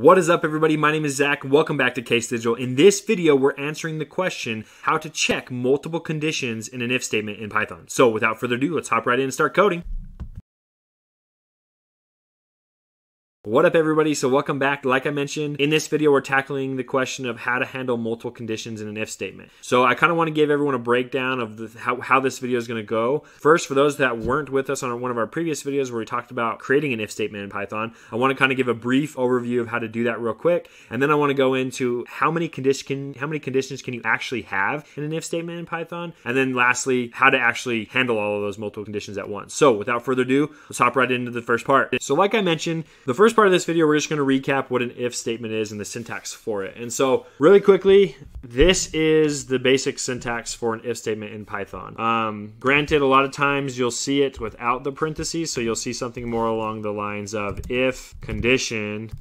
What is up, everybody? My name is Zach. Welcome back to Case Digital. In this video, we're answering the question how to check multiple conditions in an if statement in Python. So, without further ado, let's hop right in and start coding. What up everybody? So welcome back. Like I mentioned, in this video we're tackling the question of how to handle multiple conditions in an if statement. So I kind of want to give everyone a breakdown of the, how, how this video is going to go. First, for those that weren't with us on one of our previous videos where we talked about creating an if statement in Python, I want to kind of give a brief overview of how to do that real quick. And then I want to go into how many condition how many conditions can you actually have in an if statement in Python? And then lastly, how to actually handle all of those multiple conditions at once. So without further ado, let's hop right into the first part. So like I mentioned, the first first part of this video, we're just going to recap what an if statement is and the syntax for it. And so, really quickly, this is the basic syntax for an if statement in Python. Um, granted, a lot of times you'll see it without the parentheses, so you'll see something more along the lines of if condition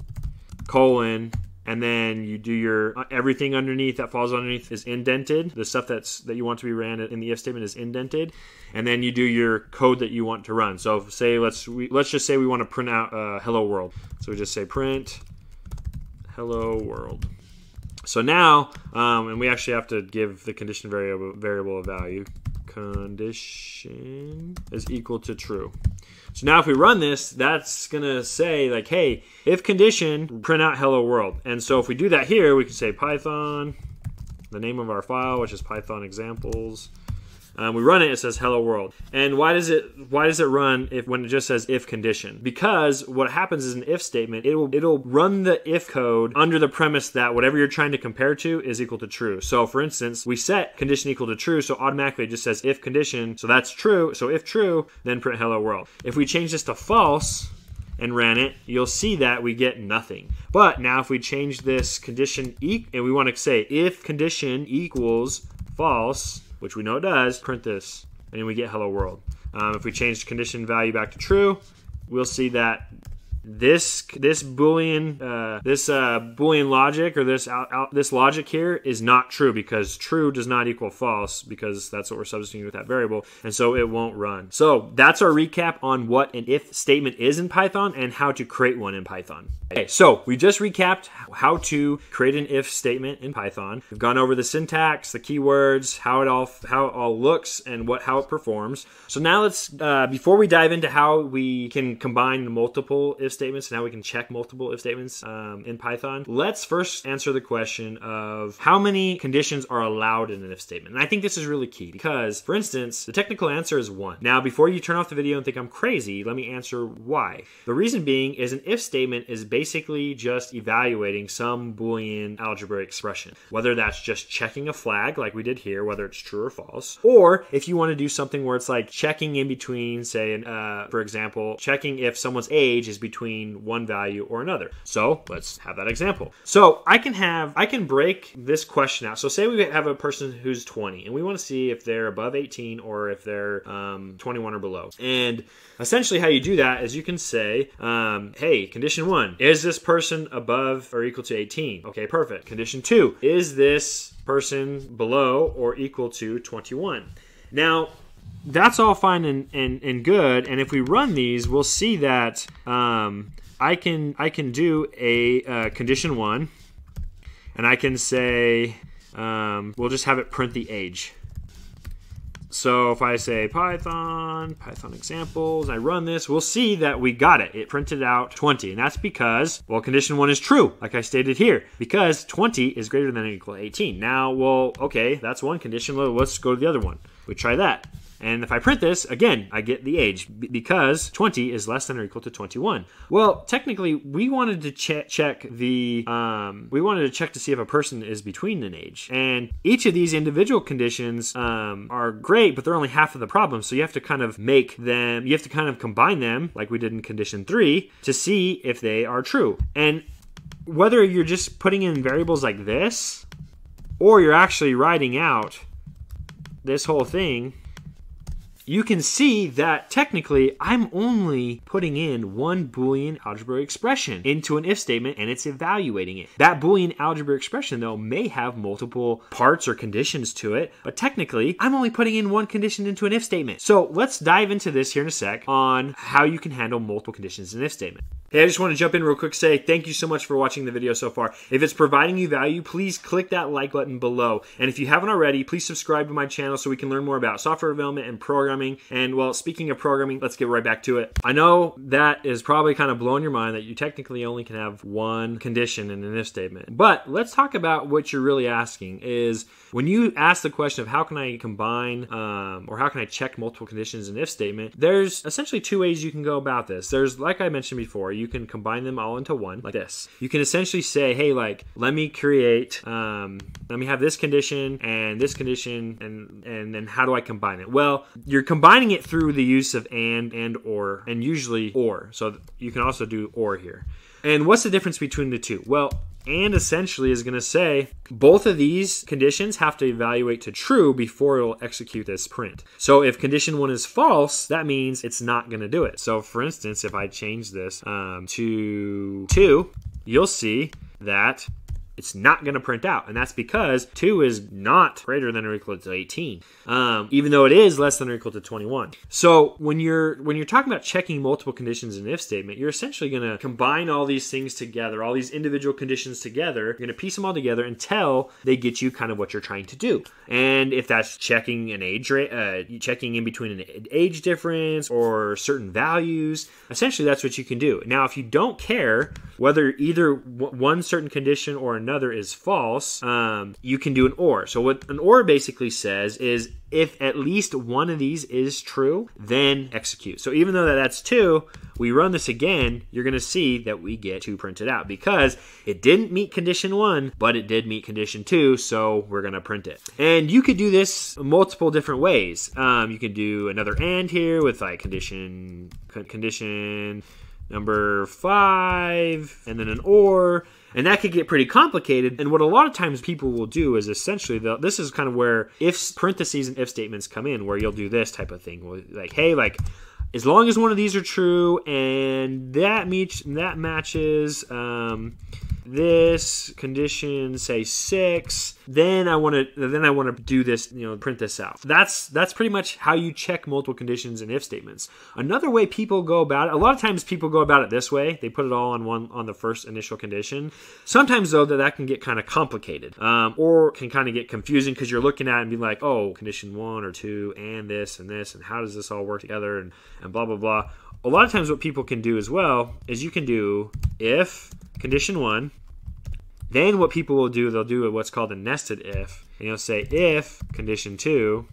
colon and then you do your uh, everything underneath that falls underneath is indented. The stuff that's that you want to be ran in the if statement is indented, and then you do your code that you want to run. So say let's we, let's just say we want to print out uh, hello world. So we just say print hello world. So now, um, and we actually have to give the condition variable variable a value. Condition is equal to true. So now if we run this, that's to say like, hey, if condition, print out hello world. And so if we do that here, we can say Python, the name of our file, which is Python examples, um, we run it, it says hello world. And why does it why does it run if when it just says if condition? Because what happens is an if statement, it'll it'll run the if code under the premise that whatever you're trying to compare to is equal to true. So for instance, we set condition equal to true, so automatically it just says if condition, so that's true. So if true, then print hello world. If we change this to false, and ran it, you'll see that we get nothing. But now if we change this condition e and we want to say if condition equals false, which we know it does, print this, and we get hello world. Um, if we change the condition value back to true, we'll see that this this boolean uh, this uh, boolean logic or this out, out, this logic here is not true because true does not equal false because that's what we're substituting with that variable and so it won't run. So that's our recap on what an if statement is in python and how to create one in python. Okay so we just recapped how to create an if statement in python. We've gone over the syntax the keywords how it all how it all looks and what how it performs. So now let's uh, before we dive into how we can combine multiple if if statements. Now we can check multiple if statements um, in Python. Let's first answer the question of how many conditions are allowed in an if statement. And I think this is really key because, for instance, the technical answer is one. Now, before you turn off the video and think I'm crazy, let me answer why. The reason being is an if statement is basically just evaluating some Boolean algebra expression, whether that's just checking a flag like we did here, whether it's true or false, or if you want to do something where it's like checking in between, say, uh, for example, checking if someone's age is between between one value or another. So let's have that example. So I can have, I can break this question out. So say we have a person who's 20 and we want to see if they're above 18 or if they're um, 21 or below. And essentially how you do that is you can say, um, hey, condition one, is this person above or equal to 18? Okay, perfect. Condition two, is this person below or equal to 21? Now, that's all fine and, and, and good. And if we run these, we'll see that um, I can I can do a uh, condition one, and I can say um, we'll just have it print the age. So if I say Python, Python examples, I run this, we'll see that we got it. It printed out 20. And that's because, well, condition one is true, like I stated here, because 20 is greater than or equal to 18. Now, well, okay, that's one condition. Let's go to the other one. We try that. And if I print this, again, I get the age because 20 is less than or equal to 21. Well, technically, we wanted to che check the, um, we wanted to check to see if a person is between an age. And each of these individual conditions um, are great, but they're only half of the problem. So you have to kind of make them, you have to kind of combine them, like we did in condition three, to see if they are true. And whether you're just putting in variables like this, or you're actually writing out this whole thing you can see that technically I'm only putting in one Boolean algebra expression into an if statement and it's evaluating it. That Boolean algebra expression though may have multiple parts or conditions to it, but technically I'm only putting in one condition into an if statement. So let's dive into this here in a sec on how you can handle multiple conditions in an if statement. Hey, I just want to jump in real quick say thank you so much for watching the video so far. If it's providing you value, please click that like button below. And if you haven't already, please subscribe to my channel so we can learn more about software development and programming. And well, speaking of programming, let's get right back to it. I know that is probably kind of blowing your mind that you technically only can have one condition in an if statement. But let's talk about what you're really asking is when you ask the question of how can I combine um, or how can I check multiple conditions in an if statement, there's essentially two ways you can go about this. There's, like I mentioned before, you can combine them all into one like this. You can essentially say, hey, like, let me create, um, let me have this condition and this condition, and and then how do I combine it? Well, you're combining it through the use of and and or, and usually or. So you can also do or here. And what's the difference between the two? Well, and essentially is going to say both of these conditions have to evaluate to true before it'll execute this print. So if condition one is false, that means it's not going to do it. So for instance, if I change this um, to two, you'll see that it's not going to print out. And that's because 2 is not greater than or equal to 18, um, even though it is less than or equal to 21. So when you're when you're talking about checking multiple conditions in an if statement, you're essentially going to combine all these things together, all these individual conditions together. You're going to piece them all together until they get you kind of what you're trying to do. And if that's checking an age uh, checking in between an age difference or certain values, essentially that's what you can do. Now, if you don't care whether either one certain condition or another another is false, um, you can do an OR. So what an OR basically says is if at least one of these is true, then execute. So even though that that's two, we run this again, you're to see that we get two printed out because it didn't meet condition one, but it did meet condition two, so we're to print it. And you could do this multiple different ways. Um, you can do another AND here with like condition, condition number five, and then an OR. And that could get pretty complicated. And what a lot of times people will do is essentially, this is kind of where if parentheses and if statements come in, where you'll do this type of thing. Like, hey, like, as long as one of these are true and that meets that matches um, this condition say six then i want to then i want to do this you know print this out. That's that's pretty much how you check multiple conditions and if statements. Another way people go about it a lot of times people go about it this way. They put it all on one on the first initial condition. Sometimes though that that can get kind of complicated um, or can kind of get confusing because you're looking at it and be like oh condition one or two and this and this and how does this all work together and, and blah blah blah a lot of times what people can do as well is you can do if condition one then what people will do, they'll do what's called a nested if. And you'll say if condition two.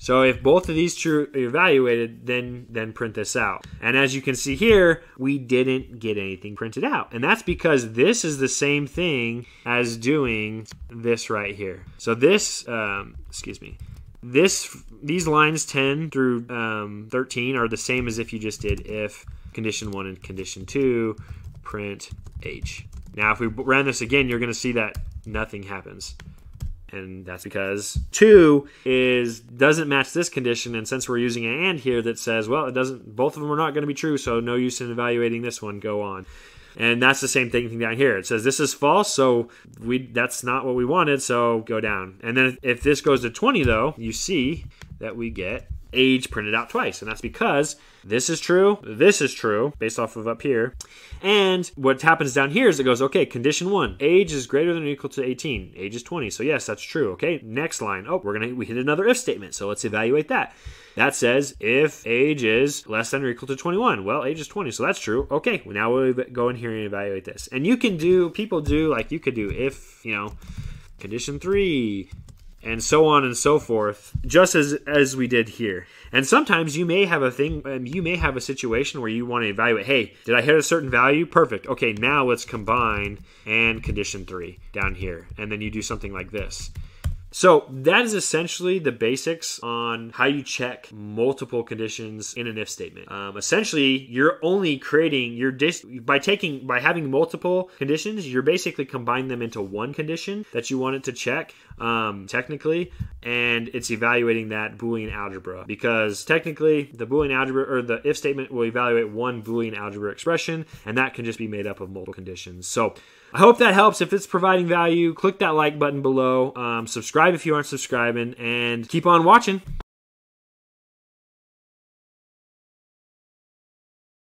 So if both of these true evaluated, then then print this out. And as you can see here, we didn't get anything printed out. And that's because this is the same thing as doing this right here. So this, um, excuse me, this these lines 10 through um, 13 are the same as if you just did if condition 1 and condition 2 print h. Now, if we ran this again, you're going to see that nothing happens. And that's because two is doesn't match this condition, and since we're using an and here that says, well, it doesn't, both of them are not going to be true, so no use in evaluating this one. Go on. And that's the same thing down here. It says this is false, so we that's not what we wanted, so go down. And then if this goes to 20 though, you see that we get age printed out twice. And that's because this is true, this is true, based off of up here. And what happens down here is it goes, okay, condition one, age is greater than or equal to 18. Age is 20. So yes, that's true. Okay, next line. Oh, we're gonna we hit another if statement. So let's evaluate that. That says if age is less than or equal to 21. Well, age is 20, so that's true. Okay, well, now we'll go in here and evaluate this. And you can do, people do, like you could do if, you know, condition three, and so on and so forth, just as as we did here. And sometimes you may have a thing, um, you may have a situation where you want to evaluate. Hey, did I hit a certain value? Perfect. Okay, now let's combine and condition three down here, and then you do something like this. So that is essentially the basics on how you check multiple conditions in an if statement. Um, essentially, you're only creating your dis- by taking by having multiple conditions, you're basically combining them into one condition that you want it to check um, technically, and it's evaluating that Boolean algebra because technically the Boolean algebra or the if statement will evaluate one Boolean algebra expression, and that can just be made up of multiple conditions. So I hope that helps. If it's providing value, click that like button below. Um, subscribe if you aren't subscribing, and keep on watching.